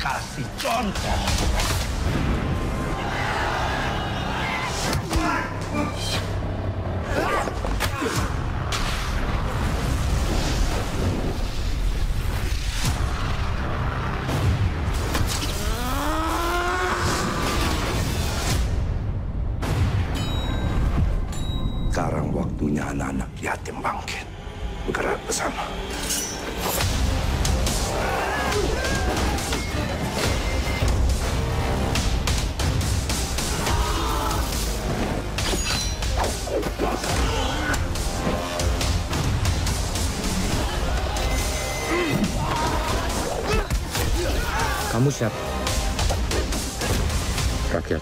kasih contoh. Sekarang waktunya anak-anak yatim bangkit. Bergerak bersama. Kamu siapa? Rakyat.